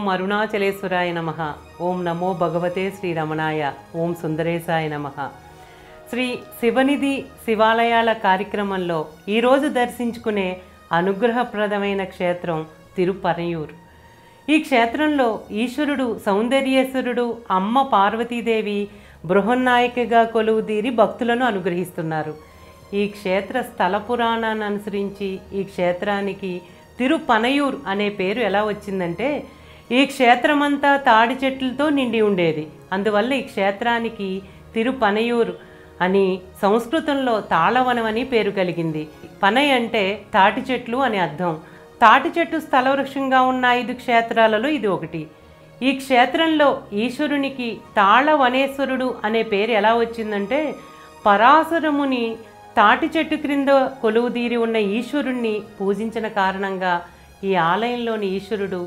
ఓం అరుణాచలేశ్వరాయ నమ. ఓం నమో భగవతే శ్రీరమణాయ. ఓం సుందరేశాయ నమ. శ్రీ శివనిధి శివాలయాల కార్యక్రమంలో ఈరోజు దర్శించుకునే అనుగ్రహప్రదమైన క్షేత్రం తిరుపరయూరు. ఈ క్షేత్రంలో ఈశ్వరుడు సౌందర్యేశ్వరుడు అమ్మ పార్వతీదేవి బృహన్నాయికగా కొలువుదీరి భక్తులను అనుగ్రహిస్తున్నారు. ఈ క్షేత్ర స్థల పురాణాన్ని అనుసరించి ఈ క్షేత్రానికి తిరుపనయూర్ అనే పేరు ఎలా వచ్చిందంటే ఈ క్షేత్రమంతా తాడి చెట్లతో నిండి ఉండేది. అందువల్ల ఈ క్షేత్రానికి తిరుపనయూరు అని సంస్కృతంలో తాళవనం అని పేరు కలిగింది. పనై అంటే తాటి చెట్లు అని అర్థం. తాటి చెట్టు స్థలవృక్షంగా ఉన్న ఐదు క్షేత్రాలలో ఇది ఒకటి. ఈ క్షేత్రంలో ఈశ్వరునికి తాళవనేశ్వరుడు అనే పేరు ఎలా వచ్చిందంటే పరాశరముని తాటి చెట్టు క్రింద కొలువుదీరి ఉన్న ఈశ్వరుణ్ణి పూజించిన కారణంగా ఈ ఆలయంలోని ఈశ్వరుడు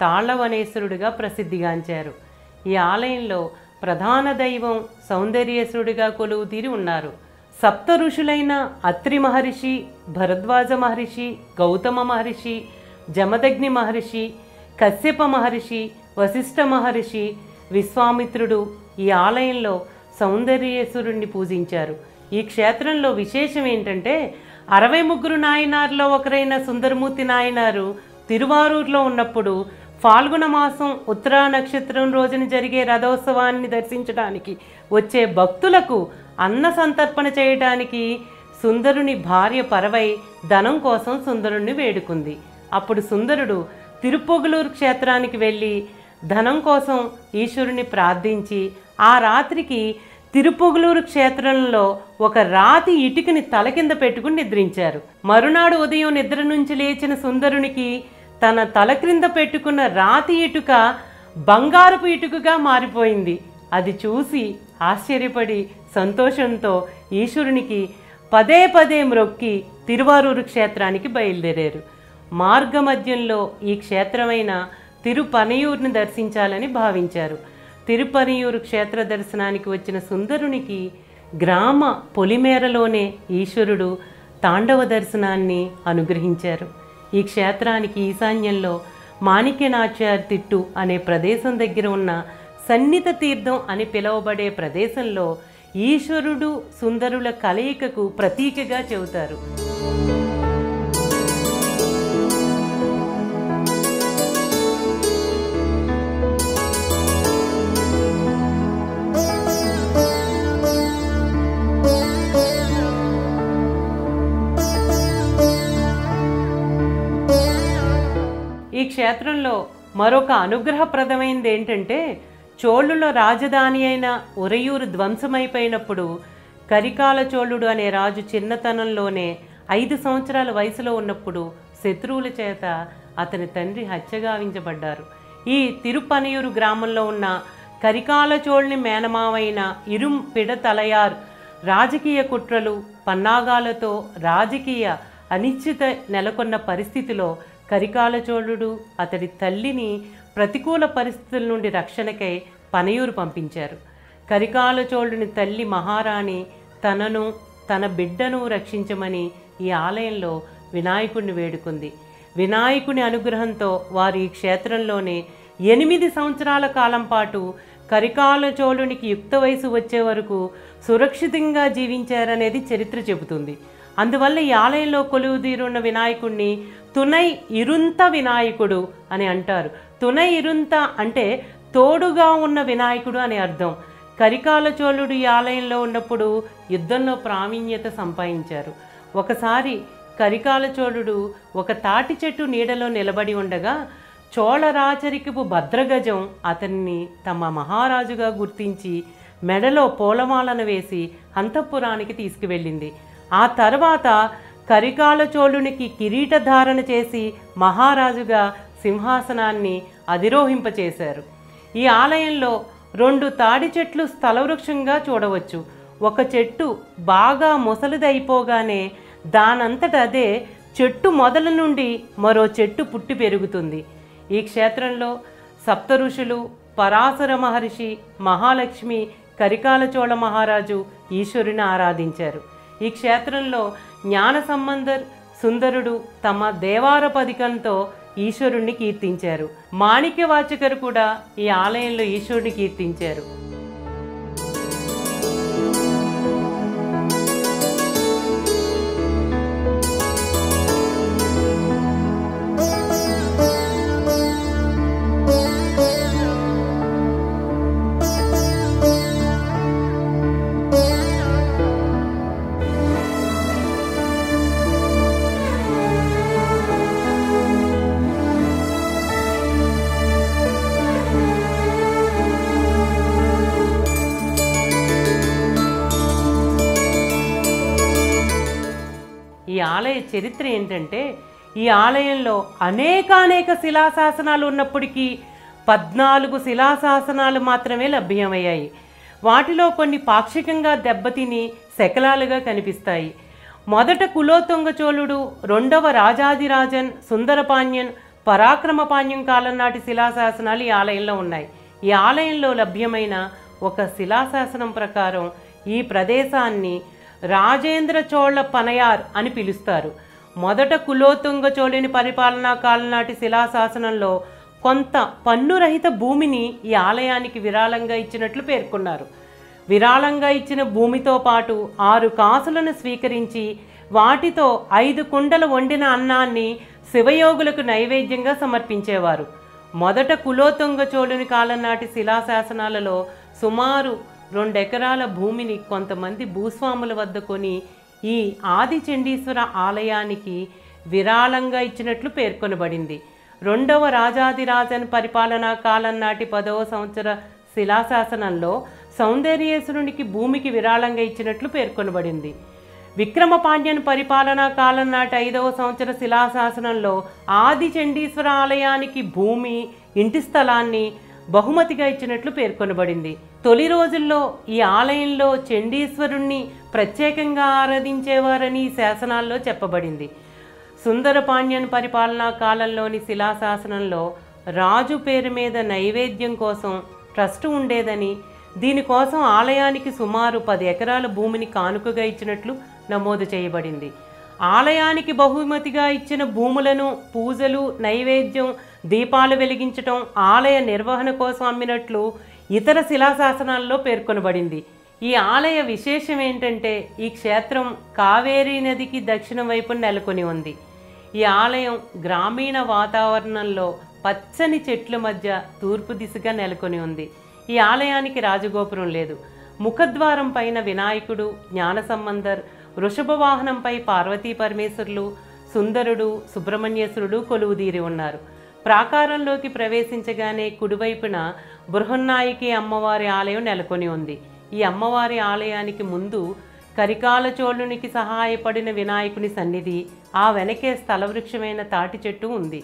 తాళవనేశ్వరుడిగా ప్రసిద్ధిగాంచారు. ఈ ఆలయంలో ప్రధాన దైవం సౌందర్యేశ్వరుడిగా కొలువుతీరి ఉన్నారు. సప్త ఋషులైన అత్రి మహర్షి భరద్వాజ మహర్షి గౌతమ మహర్షి జమదగ్ని మహర్షి కశ్యప మహర్షి వశిష్ఠ మహర్షి విశ్వామిత్రుడు ఈ ఆలయంలో సౌందర్యేశ్వరుణ్ణి పూజించారు. ఈ క్షేత్రంలో విశేషం ఏంటంటే అరవై ముగ్గురు నాయనార్లో ఒకరైన సుందరమూర్తి నాయనారు తిరువారూరులో ఉన్నప్పుడు ఫాల్గుణ మాసం ఉత్తరా నక్షత్రం రోజున జరిగే రథోత్సవాన్ని దర్శించడానికి వచ్చే భక్తులకు అన్న సంతర్పణ చేయటానికి సుందరుని భార్య పరవై ధనం కోసం సుందరుణ్ణి వేడుకుంది. అప్పుడు సుందరుడు తిరుపొగులూరు క్షేత్రానికి వెళ్ళి ధనం కోసం ఈశ్వరుని ప్రార్థించి ఆ రాత్రికి తిరుపొగులూరు క్షేత్రంలో ఒక రాతి ఇటుకని తల కింద పెట్టుకుని నిద్రించారు. మరునాడు ఉదయం నిద్ర నుంచి లేచిన సుందరునికి తన తల క్రింద పెట్టుకున్న రాతి ఇటుక బంగారపు ఇటుకగా మారిపోయింది. అది చూసి ఆశ్చర్యపడి సంతోషంతో ఈశ్వరునికి పదే పదే మ్రొక్కి తిరువారూరు క్షేత్రానికి బయలుదేరారు. మార్గమధ్యంలో ఈ క్షేత్రమైన తిరుపనయూరుని దర్శించాలని భావించారు. తిరుపనయూరు క్షేత్ర దర్శనానికి వచ్చిన సుందరునికి గ్రామ పొలిమేరలోనే ఈశ్వరుడు తాండవ దర్శనాన్ని అనుగ్రహించారు. ఈ క్షేత్రానికి ఈశాన్యంలో మాణిక్యనాచార్ తిట్టు అనే ప్రదేశం దగ్గర ఉన్న సన్నిత తీర్థం అని పిలువబడే ప్రదేశంలో ఈశ్వరుడు సుందరుల కలయికకు ప్రతీకగా చెబుతారు. క్షేత్రంలో మరొక అనుగ్రహప్రదమైనది ఏంటంటే చోళుల రాజధాని అయిన ఉరయూరు ధ్వంసమైపోయినప్పుడు కరికాల చోళుడు అనే రాజు చిన్నతనంలోనే ఐదు సంవత్సరాల వయసులో ఉన్నప్పుడు శత్రువుల చేత అతని తండ్రి హత్యగావించబడ్డారు ఈ తిరుపనయూరు గ్రామంలో ఉన్న కరికాల చోళుని మేనమావైన ఇరుం పిడతలయార్ రాజకీయ కుట్రలు పన్నాగాలతో రాజకీయ అనిశ్చిత నెలకొన్న పరిస్థితిలో కరికాలచోళుడు అతడి తల్లిని ప్రతికూల పరిస్థితుల నుండి రక్షణకై పనయూరు పంపించారు. కరికాలచోళుని తల్లి మహారాణి తనను తన బిడ్డను రక్షించమని ఈ ఆలయంలో వినాయకుడిని వేడుకుంది. వినాయకుని అనుగ్రహంతో వారు ఈ క్షేత్రంలోనే ఎనిమిది సంవత్సరాల కాలం పాటు కరికాలచోళునికి యుక్త వయసు వచ్చే వరకు సురక్షితంగా జీవించారనేది చరిత్ర చెబుతుంది. అందువల్ల ఈ ఆలయంలో కొలువుదీరున్న వినాయకుడిని తునై ఇరుంత వినాయకుడు అని అంటారు. తునై ఇరుంత అంటే తోడుగా ఉన్న వినాయకుడు అని అర్థం. కరికాల చోళుడు ఈ ఆలయంలో ఉన్నప్పుడు యుద్ధంలో ప్రావీణ్యత సంపాదించారు. ఒకసారి కరికాల చోళుడు ఒక తాటి చెట్టు నీడలో నిలబడి ఉండగా చోళ రాచరికపు భద్రగజం అతన్ని తమ మహారాజుగా గుర్తించి మెడలో పూలమాలను వేసి అంతఃపురానికి తీసుకువెళ్ళింది. ఆ తర్వాత కరికాలచోళునికి కిరీట కిరీటధారణ చేసి మహారాజుగా సింహాసనాన్ని అధిరోహింపచేశారు. ఈ ఆలయంలో రెండు తాడి చెట్లు స్థలవృక్షంగా చూడవచ్చు. ఒక చెట్టు బాగా ముసలిదైపోగానే దానంతట అదే చెట్టు మొదల నుండి మరో చెట్టు పుట్టి పెరుగుతుంది. ఈ క్షేత్రంలో సప్త ఋషులు పరాశర మహర్షి మహాలక్ష్మి కరికాలచోళ మహారాజు ఈశ్వరుని ఆరాధించారు. ఈ క్షేత్రంలో జ్ఞాన సంబంధర్ సుందరుడు తమ దేవార పదికంతో ఈశ్వరుణ్ణి కీర్తించారు. మాణిక్యవాచకరు కూడా ఈ ఆలయంలో ఈశ్వరుని కీర్తించారు. చరిత్ర ఏంటంటే ఈ ఆలయంలో అనేకానేక శిలాశాసనాలు ఉన్నప్పటికీ పద్నాలుగు శిలాశాసనాలు మాత్రమే లభ్యమయ్యాయి. వాటిలో కొన్ని పాక్షికంగా దెబ్బతిని శకలాలుగా కనిపిస్తాయి. మొదట కులోతుంగ చోళుడు రెండవ రాజాదిరాజన్ సుందరపాణ్యన్ పరాక్రమపాణ్యం కాలం నాటి శిలాశాసనాలు ఈ ఆలయంలో ఉన్నాయి. ఈ ఆలయంలో లభ్యమైన ఒక శిలాశాసనం ప్రకారం ఈ ప్రదేశాన్ని రాజేంద్ర చోళ పనయార్ అని పిలుస్తారు. మొదట కులోతుంగ చోళుని పరిపాలనా కాలనాటి శిలాశాసనంలో కొంత పన్నురహిత భూమిని ఈ ఆలయానికి విరాళంగా ఇచ్చినట్లు పేర్కొన్నారు. విరాళంగా ఇచ్చిన భూమితో పాటు ఆరు కాసులను స్వీకరించి వాటితో ఐదు కుండలు వండిన అన్నాన్ని శివయోగులకు నైవేద్యంగా సమర్పించేవారు. మొదట కులోతుంగ చోళుని కాలం నాటి శిలాశాసనాలలో సుమారు రెండెకరాల భూమిని కొంతమంది భూస్వాముల వద్ద కొని ఈ ఆది చండీశ్వర ఆలయానికి విరాళంగా ఇచ్చినట్లు పేర్కొనబడింది. రెండవ రాజాదిరాజన్ పరిపాలనా కాలం నాటి పదవ సంవత్సర శిలాశాసనంలో సౌందర్యేశ్వరునికి భూమికి విరాళంగా ఇచ్చినట్లు పేర్కొనబడింది. విక్రమపాండ్యన్ పరిపాలనా కాలం నాటి ఐదవ సంవత్సర శిలాశాసనంలో ఆది చండీశ్వర ఆలయానికి భూమి ఇంటి స్థలాన్ని బహుమతిగా ఇచ్చినట్లు పేర్కొనబడింది. తొలి రోజుల్లో ఈ ఆలయంలో చండీశ్వరుణ్ణి ప్రత్యేకంగా ఆరాధించేవారని శాసనాల్లో చెప్పబడింది. సుందరపాణ్యన్ పరిపాలనా కాలంలోని శిలాశాసనంలో రాజు పేరు మీద నైవేద్యం కోసం ట్రస్ట్ ఉండేదని దీనికోసం ఆలయానికి సుమారు పది ఎకరాల భూమిని కానుకగా ఇచ్చినట్లు నమోదు చేయబడింది. ఆలయానికి బహుమతిగా ఇచ్చిన భూములను పూజలు నైవేద్యం దీపాలు వెలిగించటం ఆలయ నిర్వహణ కోసం అమ్మినట్లు ఇతర శిలాశాసనాల్లో పేర్కొనబడింది. ఈ ఆలయ విశేషం ఏంటంటే ఈ క్షేత్రం కావేరీ నదికి దక్షిణం వైపు నెలకొని ఉంది. ఈ ఆలయం గ్రామీణ వాతావరణంలో పచ్చని చెట్ల మధ్య తూర్పు దిశగా నెలకొని ఉంది. ఈ ఆలయానికి రాజగోపురం లేదు. ముఖద్వారం పైన వినాయకుడు జ్ఞాన సంబంధర్ వృషభ వాహనంపై పార్వతీ పరమేశ్వరులు సుందరుడు సుబ్రహ్మణ్యేశ్వరుడు కొలువుదీరి ఉన్నారు. ప్రాకారంలోకి ప్రవేశించగానే కుడివైపున బృహన్నాయికి అమ్మవారి ఆలయం నెలకొని ఉంది. ఈ అమ్మవారి ఆలయానికి ముందు కరికాల చోళునికి సహాయపడిన వినాయకుని సన్నిధి ఆ వెనకే స్థలవృక్షమైన తాటి చెట్టు ఉంది.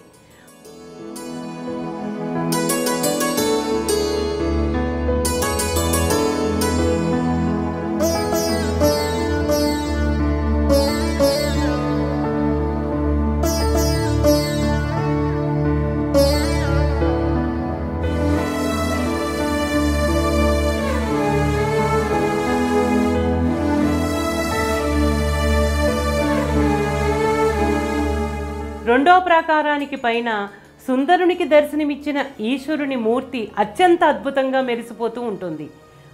రెండో ప్రాకారానికి పైన సుందరునికి దర్శనమిచ్చిన ఈశ్వరుని మూర్తి అత్యంత అద్భుతంగా మెరిసిపోతూ ఉంటుంది.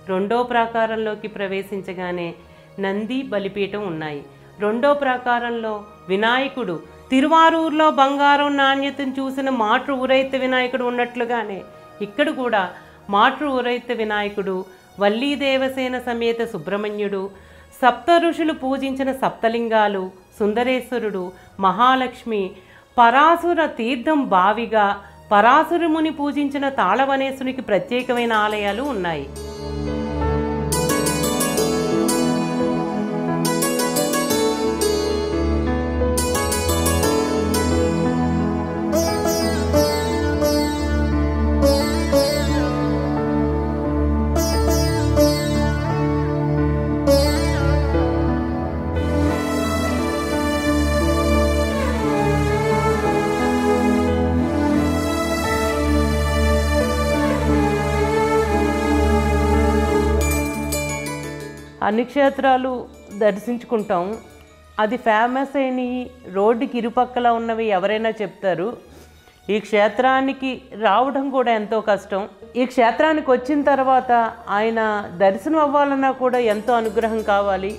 రెండో ప్రాకారంలోకి ప్రవేశించగానే నంది బలిపీఠం ఉన్నాయి. రెండో ప్రాకారంలో వినాయకుడు తిరువారూరులో బంగారం నాణ్యతను చూసిన మాతృ ఊరైత వినాయకుడు ఉన్నట్లుగానే ఇక్కడ కూడా మాతృ ఊరైత వినాయకుడు వల్లీ దేవసేన సమేత సుబ్రహ్మణ్యుడు సప్త ఋషులు పూజించిన సప్తలింగాలు సుందరేశ్వరుడు మహాలక్ష్మి పరాసుర తీర్థం బావిగా పరాసురముని పూజించిన తాళవనేశునికి ప్రత్యేకమైన ఆలయాలు ఉన్నాయి. అన్ని క్షేత్రాలు దర్శించుకుంటాం. అది ఫేమస్ అయిన రోడ్డుకి ఇరుపక్కల ఉన్నవి ఎవరైనా చెప్తారు. ఈ క్షేత్రానికి రావడం కూడా ఎంతో కష్టం. ఈ క్షేత్రానికి వచ్చిన తర్వాత ఆయన దర్శనం అవ్వాలన్నా కూడా ఎంతో అనుగ్రహం కావాలి.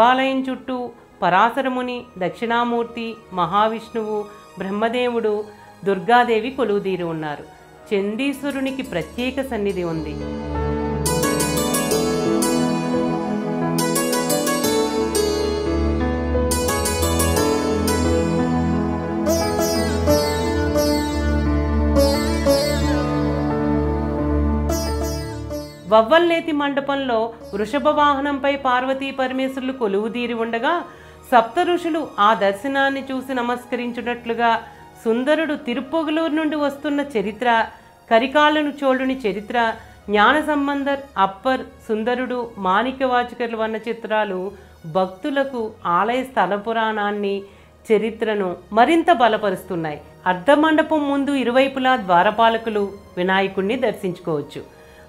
గర్భాలయం చుట్టూ పరాశరముని దక్షిణామూర్తి మహావిష్ణువు బ్రహ్మదేవుడు దుర్గాదేవి కొలువుదీరి ఉన్నారు. చందీశ్వరునికి ప్రత్యేక సన్నిధి ఉంది. వవ్వల్నేతి మండపంలో వృషభ వాహనంపై పార్వతీ పరమేశ్వరులు కొలువుదీరి ఉండగా సప్త ఋషులు ఆ దర్శనాన్ని చూసి నమస్కరించున్నట్లుగా సుందరుడు తిరుపొగులూరు నుండి వస్తున్న చరిత్ర కరికాలను చోళుని చరిత్ర జ్ఞాన సంబంధర్ అప్పర్ సుందరుడు మాణిక్యవాచకర్లు వర్ణ చిత్రాలు భక్తులకు ఆలయ స్థల పురాణాన్ని చరిత్రను మరింత బలపరుస్తున్నాయి. అర్ధమండపం ముందు ఇరువైపులా ద్వారపాలకులు వినాయకుణ్ణి దర్శించుకోవచ్చు.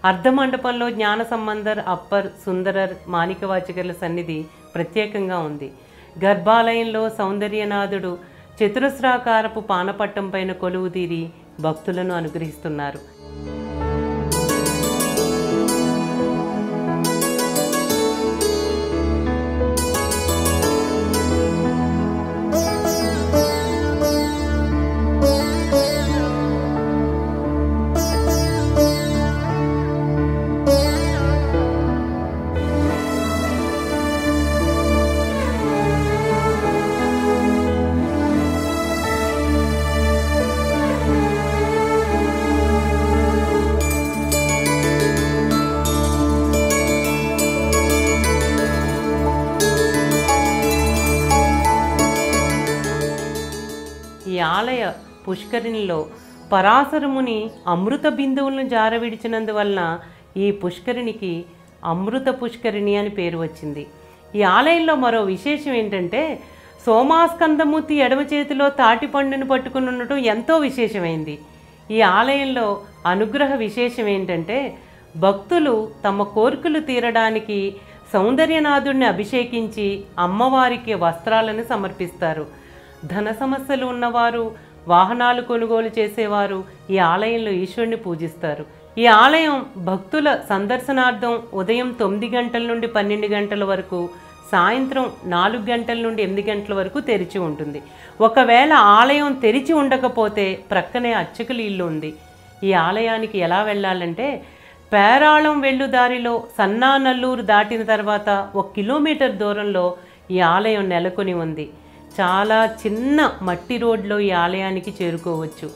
అర్ధమండపంలో జ్ఞాన సంబంధర్ అప్పర్ సుందరర్ మాణికవాచకర్ల సన్నిధి ప్రత్యేకంగా ఉంది. గర్భాలయంలో సౌందర్యనాథుడు చతురస్రాకారపు పానపట్టం పైన కొలువుదీరి భక్తులను అనుగ్రహిస్తున్నారు. పుష్కరిణిలో పరాశరముని అమృత బిందువులను జారవిడిచినందువలన ఈ పుష్కరిణికి అమృత పుష్కరిణి అని పేరు వచ్చింది. ఈ ఆలయంలో మరో విశేషం ఏంటంటే సోమాస్కందమూర్తి ఎడమ చేతిలో తాటి పండును పట్టుకుని ఉండటం ఎంతో విశేషమైంది. ఈ ఆలయంలో అనుగ్రహ విశేషం ఏంటంటే భక్తులు తమ కోరికలు తీరడానికి సౌందర్యనాథుడిని అభిషేకించి అమ్మవారికి వస్త్రాలను సమర్పిస్తారు. ధన సమస్యలు ఉన్నవారు వాహనాలు కొనుగోలు చేసేవారు. ఈ ఆలయంలో ఈశ్వరుని పూజిస్తారు. ఈ ఆలయం భక్తుల సందర్శనార్థం ఉదయం తొమ్మిది గంటల నుండి పన్నెండు గంటల వరకు సాయంత్రం నాలుగు గంటల నుండి ఎనిమిది గంటల వరకు తెరిచి ఉంటుంది. ఒకవేళ ఆలయం తెరిచి ఉండకపోతే ప్రక్కనే అర్చకుల ఇల్లు ఉంది. ఈ ఆలయానికి ఎలా వెళ్ళాలంటే పేరాళం వెళ్ళు దారిలో సన్నానల్లూరు దాటిన తర్వాత ఒక కిలోమీటర్ దూరంలో ఈ ఆలయం నెలకొని ఉంది. చాలా చిన్న మట్టి రోడ్లో ఈ ఆలయానికి చేరుకోవచ్చు.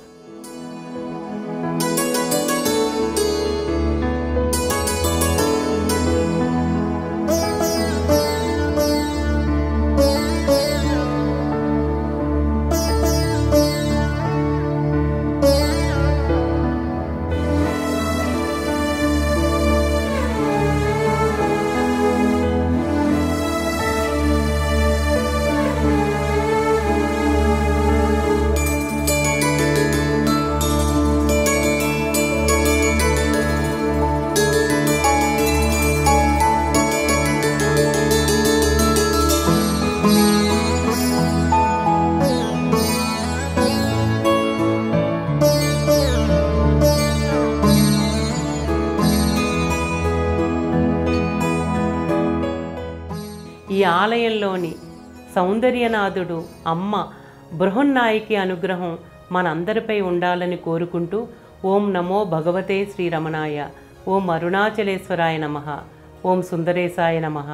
ఆలయంలోని సౌందర్యనాథుడు అమ్మ బృహన్నాయికి అనుగ్రహం మనందరిపై ఉండాలని కోరుకుంటూ ఓం నమో భగవతే శ్రీరమణాయ ఓం అరుణాచలేశ్వరాయ నమ ఓం సుందరేశాయ నమః.